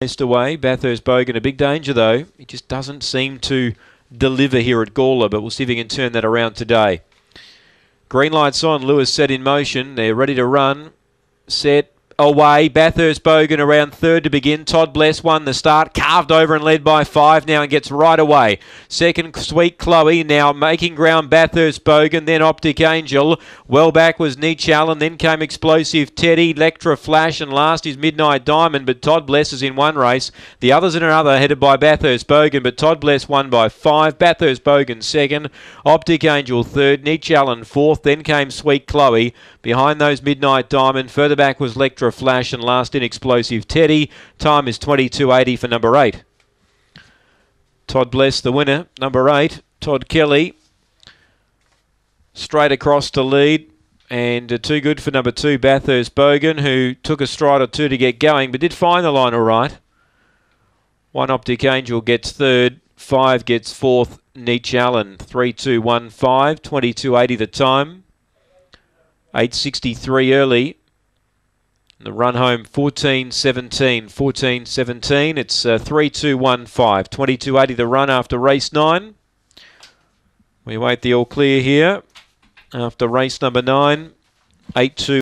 Raced away. Bathurst Bogan, a big danger though. He just doesn't seem to deliver here at Gawler, but we'll see if he can turn that around today. Green lights on. Lure's set in motion. They're ready to run. Set away. Bathurst Bogan around third to begin. Todd Bless won the start. Carved over and led by five now and gets right away. Second, Sweet Chloe now making ground. Bathurst Bogan, then Optic Angel. Well back was Nietzsche Allen. Then came Explosive Teddy, Electra Flash, and last is Midnight Diamond. But Todd Bless is in one race. The others in another, headed by Bathurst Bogan. But Todd Bless won by five. Bathurst Bogan second. Optic Angel third. Nietzsche Allen fourth. Then came Sweet Chloe. Behind those Midnight Diamond. Further back was Electra Flash and last in Explosive Teddy. Time is 22.80 for number eight. Todd Bless, the winner. Number eight, Todd Kelly. Straight across to lead. And uh, too good for number two, Bathurst Bogan, who took a stride or two to get going, but did find the line all right. One Optic Angel gets third. Five gets fourth. Nietzsche Allen. 3 2 1 5. 22.80 the time. 8.63 early. The run home 14 17, 14 17. It's uh, 3 2 1 5. 22 80 the run after race 9. We wait the all clear here after race number 9. 8 2.